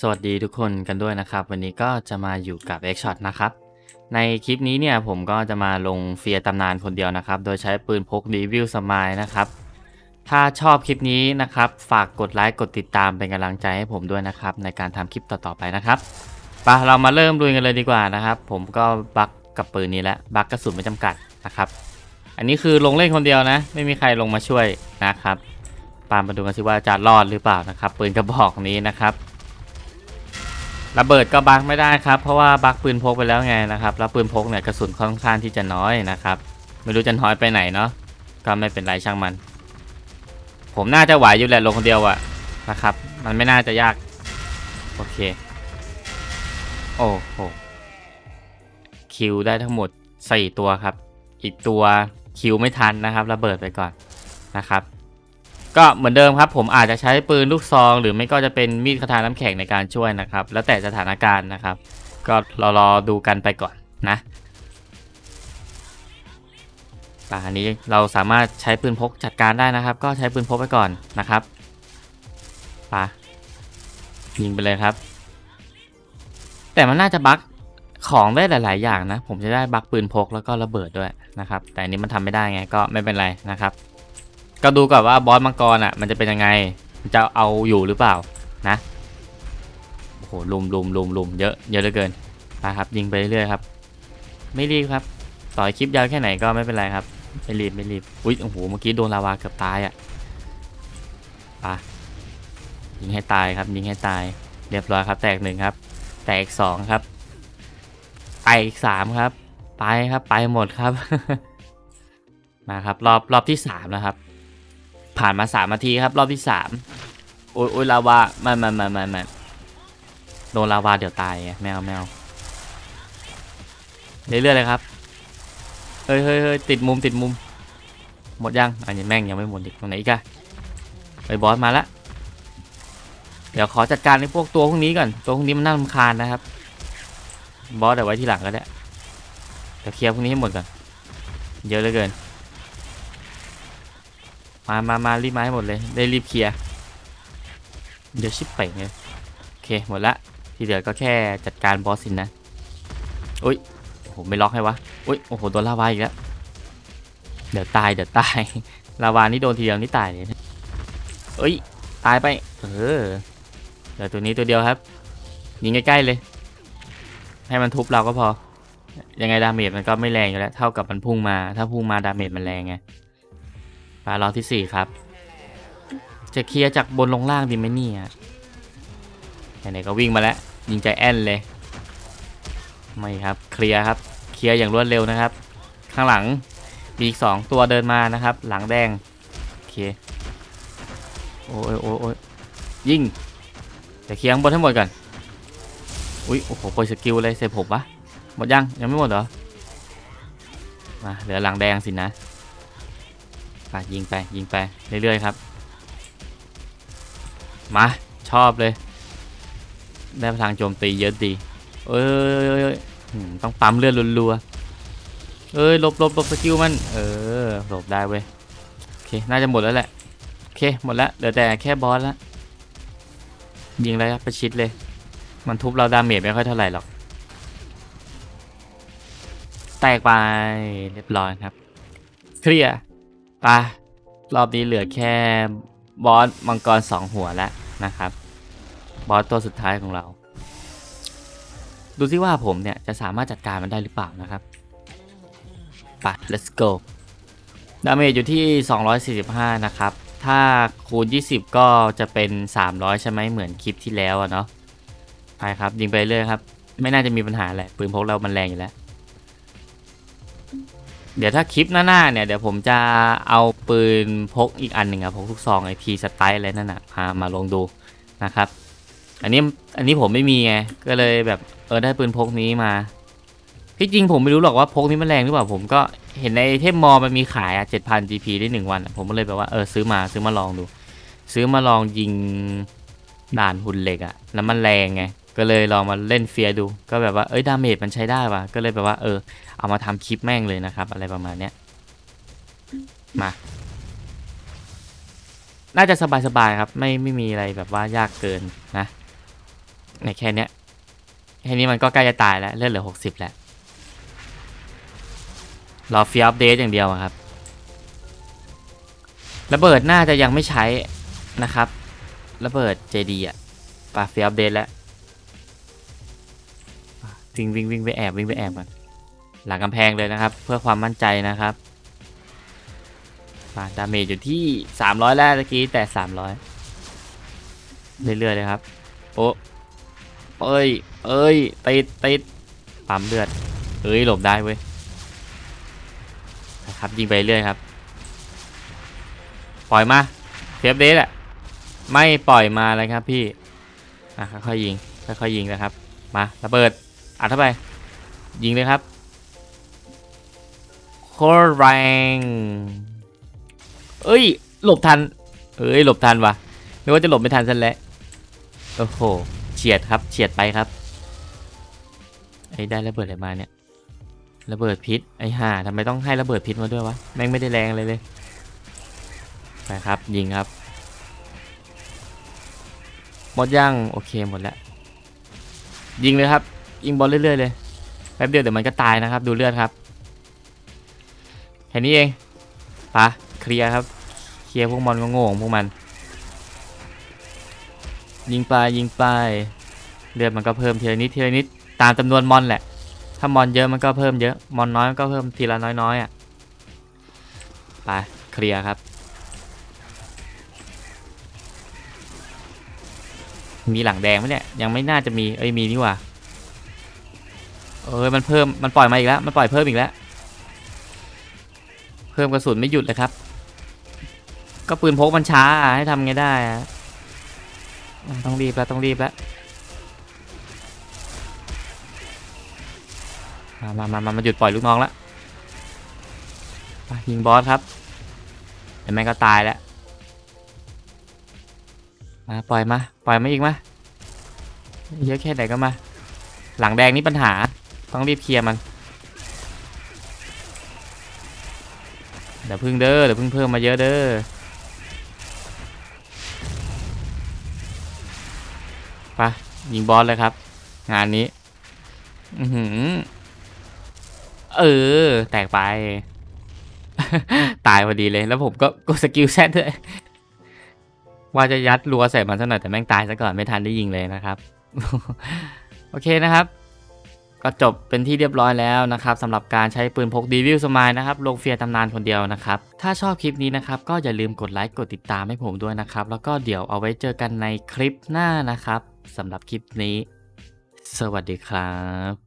สวัสดีทุกคนกันด้วยนะครับ วันนี้ก็จะมาอยู่กับ X Shot นะครับ ในคลิปนี้เนี่ยผมก็จะมาลงเฟียร์ตำนานคนเดียวนะครับ โดยใช้ปืนพกรีวิวสมายนะครับ ถ้าชอบคลิปนี้นะครับ ฝากกดไลค์กดติดตามเป็นกำลังใจให้ผมด้วยนะครับ ในการทำคลิปต่อๆไปนะครับปะเรามาเริ่มดูกันเลยดีกว่านะครับ ผมก็บักกับปืนนี้แล้วบักกระสุนไม่จำกัดนะครับ อันนี้คือลงเล่นคนเดียวนะ ไม่มีใครลงมาช่วยนะครับ ปามาดูกันสิว่าจะรอดหรือเปล่านะครับ ปืนกระบอกนี้นะครับ ระเบิดก็บักไม่ได้ครับ เพราะว่าบักปืนพกไปแล้วไงนะครับแล้วปืนพกเนี่ยกระสุนค่อนข้างที่จะน้อยนะครับไม่รู้จะน้อยไปไหนเนาะก็ไม่เป็นไรช่างมัน ผมน่าจะไหวอยู่แหละลงคนเดียวอะนะครับ มันไม่น่าจะยาก โอเค โอ้โหคิวได้ทั้งหมด 4 ตัวครับ อีกตัวคิวไม่ทันนะครับ ระเบิดไปก่อนนะครับ ก็เหมือนเดิมครับ ผมอาจจะใช้ปืนลูกซอง หรือไม่ก็จะเป็นมีดคาถาน้ำแข็งในการช่วยนะครับ แล้วแต่สถานการณ์นะครับ ก็รอรอดูกันไปก่อนนะป่าอันนี้เราสามารถใช้ปืนพกจัดการได้นะครับ ก็ใช้ปืนพกไปก่อนนะครับป่ายิงไปเลยครับ แต่มันน่าจะบั๊กของได้หลาย ๆ อย่างนะ ผมจะได้บั๊กปืนพกแล้วก็ระเบิดด้วยนะครับ แต่อันนี้มันทำไม่ได้ไงก็ไม่เป็นไรนะครับ ก็ดูก่อนว่าบอสมังกรอะ มันจะเป็นยังไง มันจะเอาอยู่หรือเปล่านะโอ้โหลุมลุมลุมลุมเยอะเยอะเหลือเกินนะครับ ยิงไปเรื่อยครับ ไม่รีบครับ ต่อให้คลิปยาวแค่ไหนก็ไม่เป็นไรครับไม่รีบไม่รีบอุ้ยโอ้โหเมื่อกี้โดนลาวาเกือบตายอะไปะยิงให้ตายครับ ยิงให้ตาย เรียบร้อยครับ แตกหนึ่งครับ แตกสองครับไปอีกสามครับ ไปครับ ไปหมดครับ มาครับ รอบรอบที่สามแล้วครับ ผ่านมาสามนาทีครับ รอบที่สามโอ้ยโอ้ยลาวาไมันมันมันมันมันโดนลาวาเดี๋ยวตายแมวแมวเรื่อยๆเลยครับ เฮ้ยเฮ้ยเฮ้ยติดมุมติดมุม หมดยัง อันนี้แม่งยังไม่หมดอีกตรงไหนอีกอะไปบอสมาละ เดี๋ยวขอจัดการในพวกตัวพวกนี้ก่อน ตัวพวกนี้มันน่ารำคาญนะครับ บอสเดี๋ยวไว้ที่หลังก็ได้ เดี๋ยวเคลียร์พวกนี้ให้หมดก่อน เยอะเหลือเกิน มามามารีบมาให้หมดเลย ได้รีบเคลียร์ เดี๋ยวชิปเป่งเลยโอเค หมดละ ที่เหลือก็แค่จัดการบอสสินนะอุ้ยโอ้โห ไม่ล็อกให้วะอุ้ย โอ้โห โดนลาวาอีกแล้ว เดี๋ยวตาย เดี๋ยวตาย ลาวานี่โดนทีเดียวนี่ตายเลยเอ้ย ตายไป เออ เดี๋ยวตัวนี้ตัวเดียวครับ ยิงใกล้ๆเลย ให้มันทุบเราก็พอ ยังไง damage มันก็ไม่แรงอยู่แล้ว เท่ากับมันพุ่งมา ถ้าพุ่งมา damage มันแรงไง ปลารอบที่สี่ครับ จะเคลียร์จากบนลงล่างดีไหมเนี่ยไหนๆก็วิ่งมาแล้ว ยิงใจแอนเลย ไม่ครับเคลียร์ครับ เคลียร์อย่างรวดเร็วนะครับ ข้างหลังมีอีกสองตัวเดินมานะครับ หลังแดง โอเค โอ้ยโอ้ยโอ้ยยิงแต่เคลียร์ข้างบนให้หมดก่อน อุ้ยโอ้โหโปรย skill เลยเสร็จผมปะหมดยังยังไม่หมดเหรอมาเหลือหลังแดงสินะ ไปยิงไปยิงไปเรื่อยๆครับ มาชอบเลย ได้พลังโจมตีเยอะดีเอ้ยต้องปั๊มเลือดรัวๆเอ้ยหลบหลบหลบ skill มัน เออหลบได้เว้ยโอเคน่าจะหมดแล้วแหละโอเคหมดแล้วเหลือแต่แค่ boss แล้วยิงเลยครับประชิดเลย มันทุบเรา damage ไม่ค่อยเท่าไหร่หรอกแตกไปเรียบร้อยครับ เคลียร์ ปะรอบนี้เหลือแค่บอสมังกรสองหัวแล้วนะครับ บอสตัวสุดท้ายของเรา ดูซิว่าผมเนี่ย จะสามารถจัดการมันได้หรือเปล่านะครับปะ let's go damage อยู่ที่ 245 นะครับ ถ้าคูณ 20 ก็จะเป็น 300 ใช่ไหมเหมือนคลิปที่แล้วอะเนาะไปครับยิงไปเรื่อยครับ ไม่น่าจะมีปัญหาแหละปืนพกเรามันแรงอยู่แล้ว เดี๋ยวถ้าคลิปหน้าๆเนี่ยเดี๋ยวผมจะเอาปืนพกอีกอันหนึ่งอะพกทุกซองไอพีสไตล์อะไรนั่นอะพามาลองดูนะครับ อันนี้อันนี้ผมไม่มีไงก็เลยแบบเออได้ปืนพกนี้มาที่จริงผมไม่รู้หรอกว่าพกนี้มันแรงหรือเปล่าผมก็เห็นในเทมมอมันมีขายอะเจ็ดพัน GP ได้หนึ่งวัน ผมก็เลยแบบว่าเออซื้อมาซื้อมาลองดู ซื้อมาลองยิงด่านหุ่นเหล็กอะแล้วมันแรงไง ก็เลยลองมาเล่นเฟียดู ก็แบบว่าเอ้ย damage มันใช้ได้ว่ะก็เลยแบบว่าเออเอามาทำคลิปแม่งเลยนะครับ อะไรประมาณเนี้ยมา น่าจะสบายๆครับ ไม่ไม่มีอะไรแบบว่ายากเกินนะในแค่เนี้ยแค่นี้มันก็ใกล้จะตายแล้วเลือดเหลือหกสิบแล้วรอเฟียอัปเดตอย่างเดียวครับระเบิดน่าจะยังไม่ใช้นะครับ ระเบิด JD อะปาเฟียอัปเดตแล้ว วิ่งวิ่งวิ่งไปแอบวิ่งไปแอบกันหลังกำแพงเลยนะครับ เพื่อความมั่นใจนะครับมา damage อยู่ที่ 300 แล้วตะกี้แต่ 300 เรื่อยๆเลยครับ โอ้เอ้ย เอ้ยติดติดปั๊มเลือด เอ้ยหลบได้เว้ยนะครับยิงไปเรื่อยครับ ปล่อยมาเทปเดสอะไม่ปล่อยมาเลยครับพี่อะค่อยๆยิงค่อยๆยิงนะครับ มาระเบิด อัดเข้าไป ยิงเลยครับโคตรแรงเอ้ย หลบทันเอ้ย หลบทันวะนึกว่าจะหลบไม่ทันซะแล้วโอ้โหเฉียดครับเฉียดไปครับไอ้ได้ระเบิดอะไรมาเนี่ยระเบิดพิษไอ้ห่าทำไมต้องให้ระเบิดพิษมาด้วยวะแม่งไม่ได้แรงเลยเลยไปครับยิงครับ หมดยังโอเคหมดแล้วยิงเลยครับ ยิงบอลเรื่อยๆเลยแป๊บเดียวเดี๋ยวมันก็ตายนะครับ ดูเลือดครับแค่นี้เองปะเคลียร์ครับ เคลียร์พวกมอนก็โง่ของพวกมัน ยิงไปยิงไปเลือดมันก็เพิ่มทีละนิดทีละนิดตามจำนวนมอนแหละ ถ้ามอนเยอะมันก็เพิ่มเยอะมอนน้อยมันก็เพิ่มทีละน้อยๆอะไปเคลียร์ครับ มีหลังแดงไหมเนี่ยยังไม่น่าจะมีเอ้ยมีนี่ว่า เอ้ยมันเพิ่มมันปล่อยมาอีกแล้วมันปล่อยเพิ่มอีกแล้ว เพิ่มกระสุนไม่หยุดเลยครับ ก็ปืนพกมันช้าให้ทำไงได้อะต้องรีบแล้วต้องรีบแล้วมามามามาหยุดปล่อยลูกน้องแล้วยิงบอสครับเดี๋ยวแม่ก็ตายแล้วมาปล่อยมา ปล่อยมาอีกมาเยอะแค่ไหนก็มา หลังแดงนี่ปัญหา ต้องรีบเคลียร์มัน เดี๋ยวพึ่งเด้อ เดี๋ยวพึ่งเพิ่มมาเยอะเด้อ ไปยิงบอสเลยครับ งานนี้ อือหือ เออ แตกไป ตายพอดีเลย แล้วผมก็กด skill Z ด้วยว่าจะยัดรัวใส่มันซะหน่อยแต่แม่งตายซะก่อนไม่ทันได้ยิงเลยนะครับ โอเคนะครับ ก็จบเป็นที่เรียบร้อยแล้วนะครับสำหรับการใช้ปืนพก Devil's smile นะครับลงเฟียตำนานคนเดียวนะครับ ถ้าชอบคลิปนี้นะครับก็อย่าลืมกดไลค์กดติดตามให้ผมด้วยนะครับ แล้วก็เดี๋ยวเอาไว้เจอกันในคลิปหน้านะครับสำหรับคลิปนี้ สวัสดีครับ